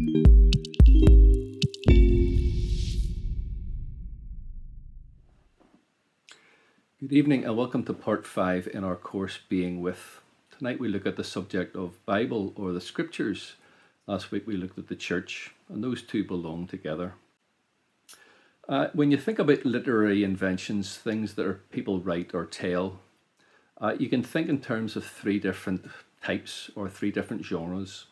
Good evening and welcome to part five in our course Being With. Tonight we look at the subject of Bible or the Scriptures. Last week we looked at the church, and those two belong together. Uh, when you think about literary inventions, things that are, people write or tell, uh, you can think in terms of three different types or three different genres.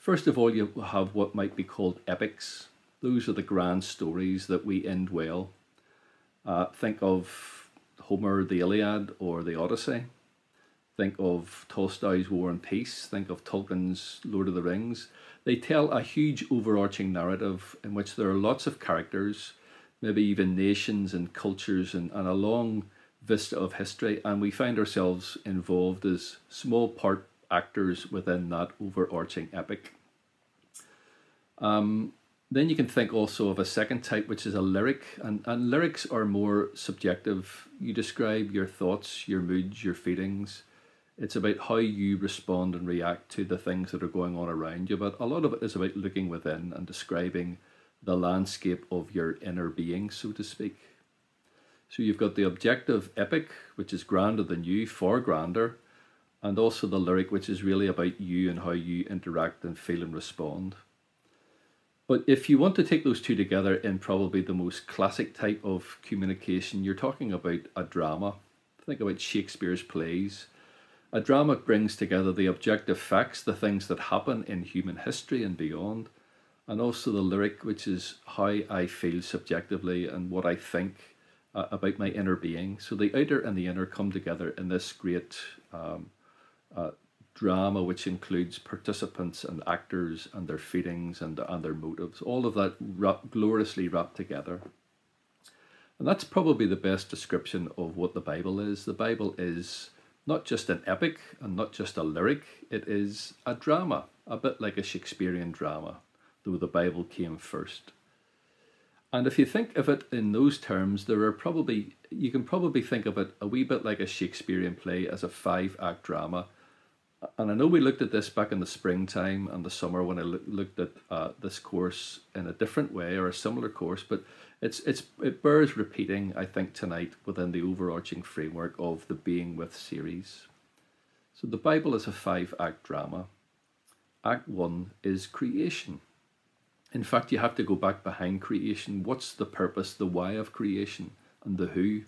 First of all, you have what might be called epics. Those are the grand stories that we end well. Uh, think of Homer, the Iliad, or the Odyssey. Think of Tolstoy's War and Peace. Think of Tolkien's Lord of the Rings. They tell a huge overarching narrative in which there are lots of characters, maybe even nations and cultures, and, and a long vista of history. And we find ourselves involved as small part actors within that overarching epic. Um, then you can think also of a second type, which is a lyric, and, and lyrics are more subjective. You describe your thoughts, your moods, your feelings. It's about how you respond and react to the things that are going on around you, but a lot of it is about looking within and describing the landscape of your inner being, so to speak. So you've got the objective epic, which is grander than you, far grander, and also the lyric, which is really about you and how you interact and feel and respond. But if you want to take those two together in probably the most classic type of communication, you're talking about a drama. Think about Shakespeare's plays a drama brings together the objective facts, the things that happen in human history and beyond, and also the lyric, which is how I feel subjectively and what I think uh, about my inner being. So the outer and the inner come together in this great um, uh, drama, which includes participants and actors and their feelings and, and their motives, all of that wrap, gloriously wrapped together. And that's probably the best description of what the Bible is. The Bible is not just an epic and not just a lyric, it is a drama, a bit like a Shakespearean drama, though the Bible came first. And if you think of it in those terms, there are probably, you can probably think of it a wee bit like a Shakespearean play as a five act drama. And I know we looked at this back in the springtime and the summer when I looked at uh, this course in a different way or a similar course, but it's it's it bears repeating, I think, tonight within the overarching framework of the Being With series. So the Bible is a five act drama. Act one is creation. In fact, you have to go back behind creation. What's the purpose, the why of creation, and the who?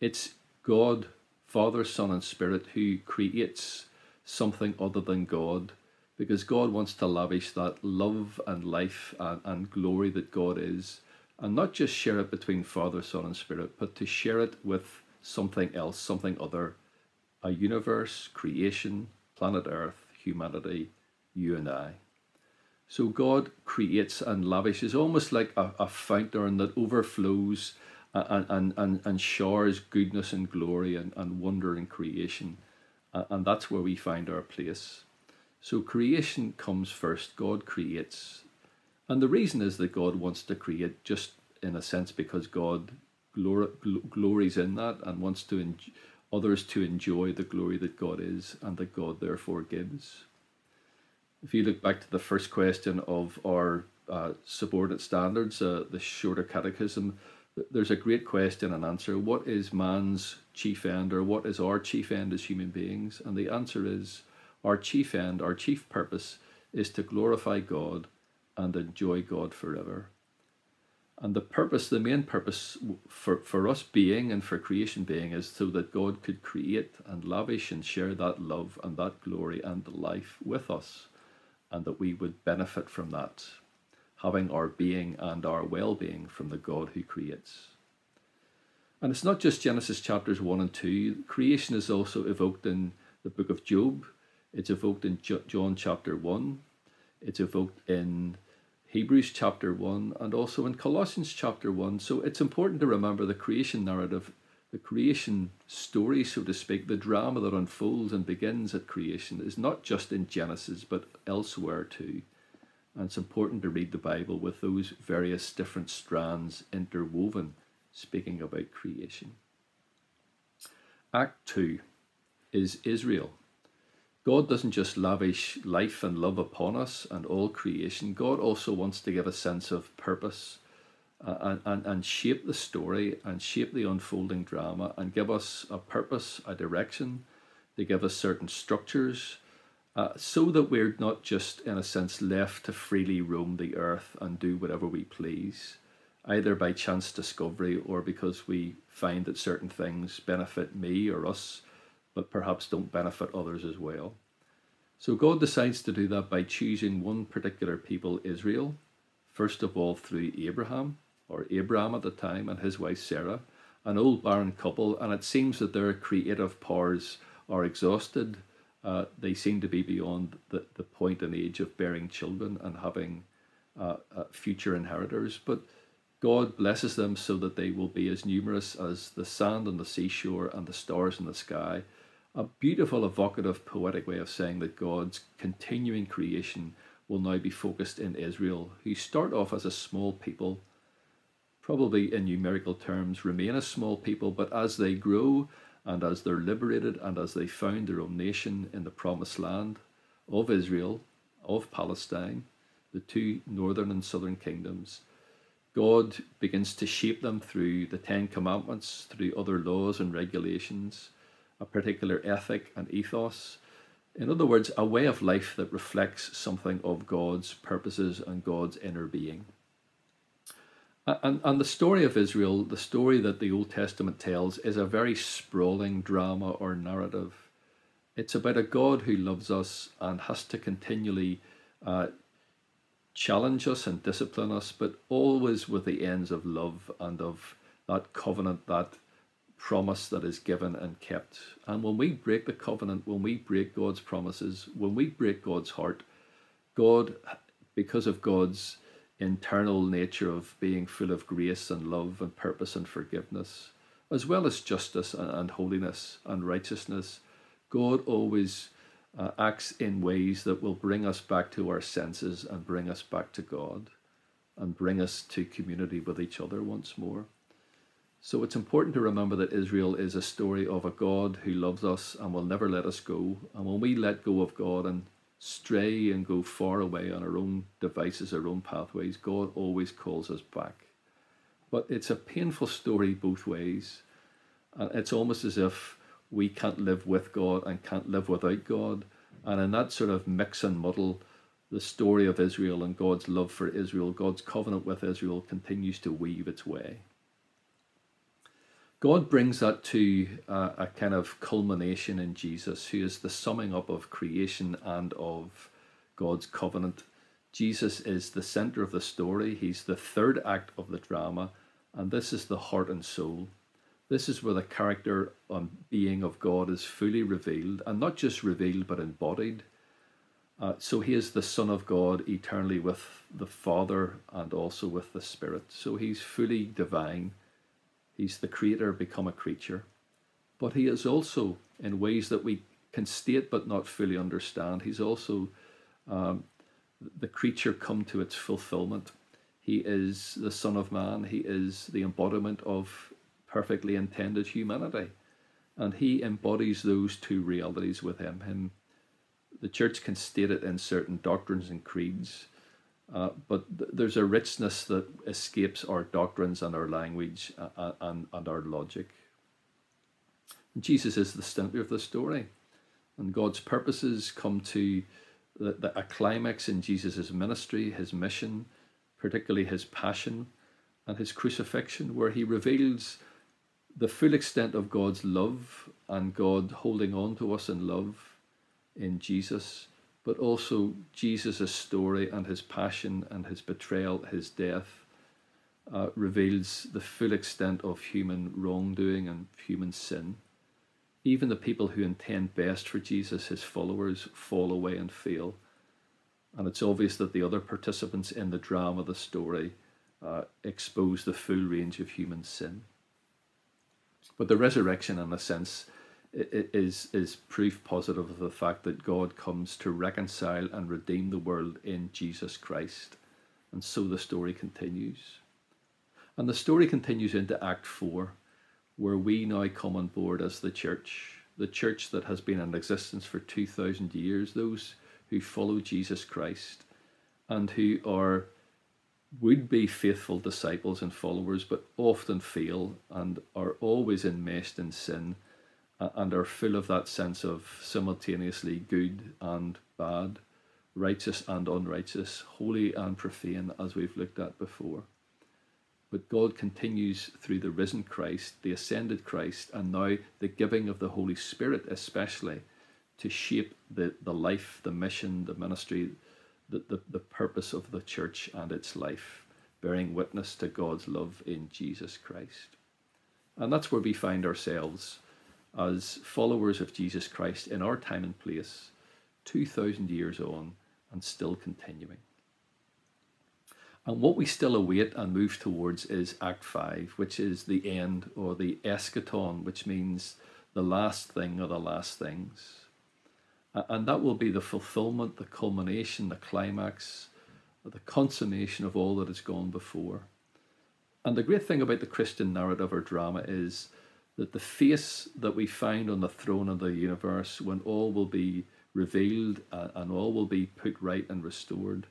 It's God, Father, Son, and Spirit who creates something other than God because God wants to lavish that love and life and, and glory that God is and not just share it between Father, Son, and Spirit, but to share it with something else, something other, a universe, creation, planet Earth, humanity, you and I. So God creates and lavishes almost like a, a fountain that overflows and, and, and, and showers goodness and glory and, and wonder in creation. And that's where we find our place. So creation comes first. God creates and the reason is that God wants to create just in a sense because God gl- glories in that and wants to en- others to enjoy the glory that God is and that God therefore gives. If you look back to the first question of our uh, subordinate standards, uh, the shorter catechism, there's a great question and answer. What is man's chief end, or what is our chief end as human beings? And the answer is our chief end, our chief purpose is to glorify God and enjoy God forever. And the purpose, the main purpose for, for us being and for creation being is so that God could create and lavish and share that love and that glory and life with us, and that we would benefit from that, having our being and our well being from the God who creates. And it's not just Genesis chapters 1 and 2, creation is also evoked in the book of Job, it's evoked in John chapter 1, it's evoked in Hebrews chapter 1 and also in Colossians chapter 1. So it's important to remember the creation narrative, the creation story, so to speak, the drama that unfolds and begins at creation. Is not just in Genesis but elsewhere too. And it's important to read the Bible with those various different strands interwoven, speaking about creation. Act 2 is Israel. God doesn't just lavish life and love upon us and all creation. God also wants to give a sense of purpose uh, and, and, and shape the story and shape the unfolding drama and give us a purpose, a direction. They give us certain structures uh, so that we're not just, in a sense, left to freely roam the earth and do whatever we please, either by chance discovery or because we find that certain things benefit me or us but perhaps don't benefit others as well. So God decides to do that by choosing one particular people, Israel, first of all through Abraham, or Abram at the time, and his wife Sarah, an old barren couple, and it seems that their creative powers are exhausted. Uh, they seem to be beyond the, the point and age of bearing children and having uh, uh, future inheritors. But God blesses them so that they will be as numerous as the sand on the seashore and the stars in the sky, a beautiful, evocative, poetic way of saying that God's continuing creation will now be focused in Israel, who start off as a small people, probably in numerical terms remain a small people, but as they grow and as they're liberated and as they found their own nation in the promised land of Israel, of Palestine, the two northern and southern kingdoms, God begins to shape them through the Ten Commandments, through other laws and regulations a particular ethic and ethos. In other words, a way of life that reflects something of God's purposes and God's inner being. And, and the story of Israel, the story that the Old Testament tells, is a very sprawling drama or narrative. It's about a God who loves us and has to continually uh, challenge us and discipline us, but always with the ends of love and of that covenant, that promise that is given and kept. And when we break the covenant, when we break God's promises, when we break God's heart, God, because of God's internal nature of being full of grace and love and purpose and forgiveness, as well as justice and, holiness and righteousness, God always uh, acts in ways that will bring us back to our senses and bring us back to God and bring us to community with each other once more. So it's important to remember that Israel is a story of a God who loves us and will never let us go. And when we let go of God and stray and go far away on our own devices, our own pathways, God always calls us back. But it's a painful story both ways. And it's almost as if we can't live with God and can't live without God. And in that sort of mix and muddle, the story of Israel and God's love for Israel, God's covenant with Israel, continues to weave its way. God brings that to a, a, kind of culmination in Jesus, who is the summing up of creation and of God's covenant. Jesus is the center of the story, he's the third act of the drama, and this is the heart and soul. This is where the character and being of God is fully revealed, and not just revealed but embodied. Uh, so he is the Son of God eternally with the Father and also with the Spirit. So he's fully divine He's the creator become a creature. But he is also, in ways that we can state but not fully understand, he's also um, the creature come to its fulfillment. He is the Son of Man, he is the embodiment of perfectly intended humanity. And he embodies those two realities with him. him the church can state it in certain doctrines and creeds, uh, but th- there's a richness that escapes our doctrines and our language uh, uh, and, and our logic. Jesus is the center of the story, and God's purposes come to the, the, a climax in Jesus' ministry, his mission, particularly his passion and his crucifixion, where he reveals the full extent of God's love and God holding on to us in love in Jesus but also Jesus' story and his passion and his betrayal, his death, uh, reveals the full extent of human wrongdoing and human sin. Even the people who intend best for Jesus, his followers, fall away and fail. And it's obvious that the other participants in the drama, of the story, uh, expose the full range of human sin. But the resurrection, in a sense, is is proof positive of the fact that God comes to reconcile and redeem the world in Jesus Christ. And so the story continues. And the story continues into Act 4, where we now come on board as the church. the church that has been in existence for 2,000 years, those who follow Jesus Christ and who are would be faithful disciples and followers, but often fail and are always enmeshed in sin and are full of that sense of simultaneously good and bad, righteous and unrighteous, holy and profane, as we've looked at before. But God continues through the risen Christ, the ascended Christ, and now the giving of the Holy Spirit, especially, to shape the, the life, the mission, the ministry, the, the, the purpose of the church and its life, bearing witness to God's love in Jesus Christ. And that's where we find ourselves as followers of Jesus Christ in our time and place, 2,000 years on, and still continuing. And what we still await and move towards is Act 5, which is the end or the eschaton, which means the last thing or the last things. And that will be the fulfillment, the culmination, the climax, the consummation of all that has gone before. And the great thing about the Christian narrative or drama is that the face that we find on the throne of the universe, when all will be revealed and all will be put right and restored,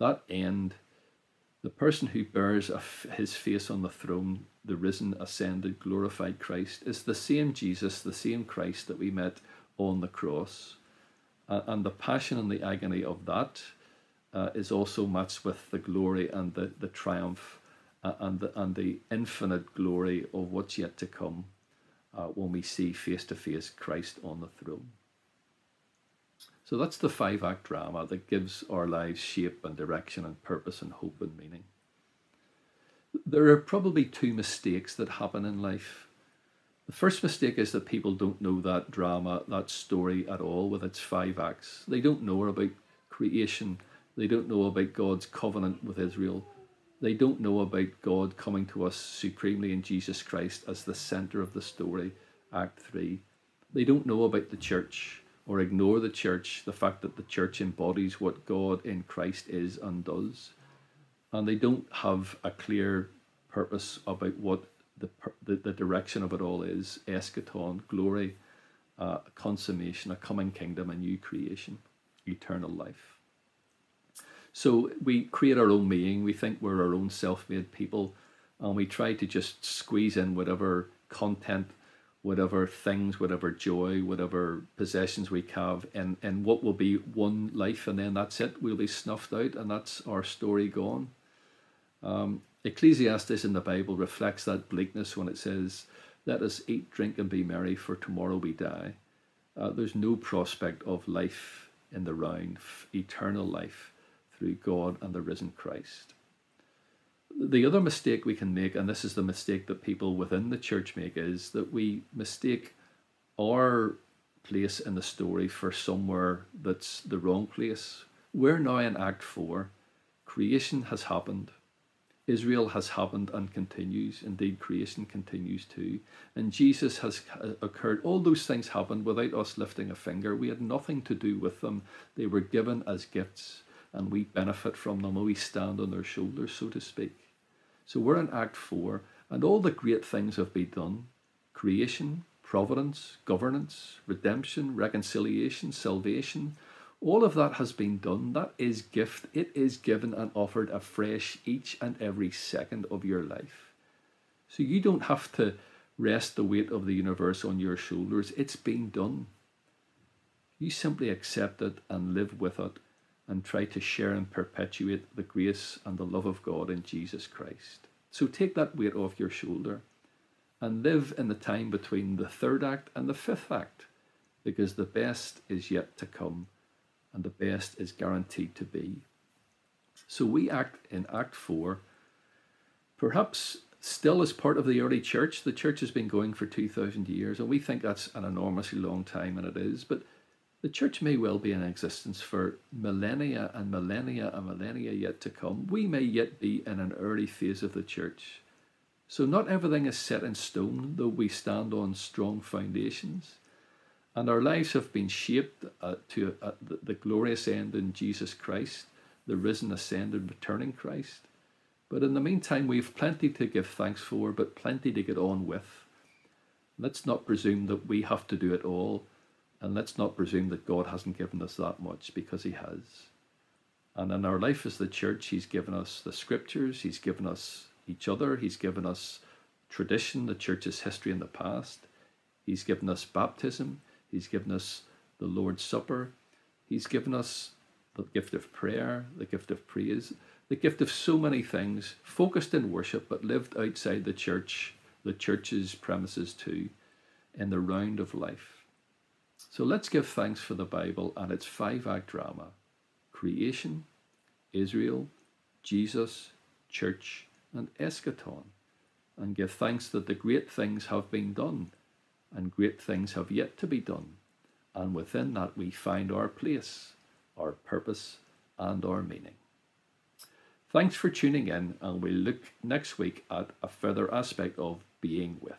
that end, the person who bears his face on the throne, the risen, ascended, glorified Christ, is the same Jesus, the same Christ that we met on the cross. Uh, and the passion and the agony of that uh, is also matched with the glory and the, the triumph uh, and, the, and the infinite glory of what's yet to come uh, when we see face to face Christ on the throne. So that's the five act drama that gives our lives shape and direction and purpose and hope and meaning. There are probably two mistakes that happen in life the first mistake is that people don't know that drama, that story at all with its five acts. They don't know about creation. They don't know about God's covenant with Israel. They don't know about God coming to us supremely in Jesus Christ as the center of the story, Act 3. They don't know about the church or ignore the church, the fact that the church embodies what God in Christ is and does. And they don't have a clear purpose about what the, the, the direction of it all is eschaton, glory, uh, consummation, a coming kingdom, a new creation, eternal life. So we create our own meaning. We think we're our own self made people, and we try to just squeeze in whatever content, whatever things, whatever joy, whatever possessions we have and, in what will be one life, and then that's it. We'll be snuffed out, and that's our story gone. Um, Ecclesiastes in the Bible reflects that bleakness when it says, Let us eat, drink, and be merry, for tomorrow we die. Uh, there's no prospect of life in the round, eternal life through God and the risen Christ. The other mistake we can make, and this is the mistake that people within the church make, is that we mistake our place in the story for somewhere that's the wrong place. We're now in Act 4. Creation has happened. Israel has happened and continues. Indeed, creation continues too. And Jesus has uh, occurred. All those things happened without us lifting a finger. We had nothing to do with them. They were given as gifts, and we benefit from them, and we stand on their shoulders, so to speak. So we're in Act 4, and all the great things have been done creation, providence, governance, redemption, reconciliation, salvation all of that has been done. That is gift. It is given and offered afresh each and every second of your life. So you don't have to rest the weight of the universe on your shoulders. It's been done. You simply accept it and live with it and try to share and perpetuate the grace and the love of God in Jesus Christ. So take that weight off your shoulder and live in the time between the third act and the fifth act because the best is yet to come and the best is guaranteed to be. So we act in Act 4, perhaps still as part of the early church. The church has been going for 2,000 years, and we think that's an enormously long time, and it is. But the church may well be in existence for millennia and millennia and millennia yet to come. We may yet be in an early phase of the church. So, not everything is set in stone, though we stand on strong foundations. And our lives have been shaped uh, to uh, the, the glorious end in Jesus Christ, the risen, ascended, returning Christ. But in the meantime, we've plenty to give thanks for, but plenty to get on with. Let's not presume that we have to do it all, and let's not presume that God hasn't given us that much because He has. And in our life as the church, He's given us the scriptures, He's given us each other, He's given us tradition, the church's history in the past, He's given us baptism, He's given us the Lord's Supper, He's given us the gift of prayer, the gift of praise, the gift of so many things, focused in worship but lived outside the church, the church's premises too, in the round of life. So let's give thanks for the Bible and its five act drama. Creation, Israel, Jesus, church, and eschaton, and give thanks that the great things have been done, and great things have yet to be done. And within that, we find our place, our purpose, and our meaning. Thanks for tuning in, and we'll look next week at a further aspect of being with.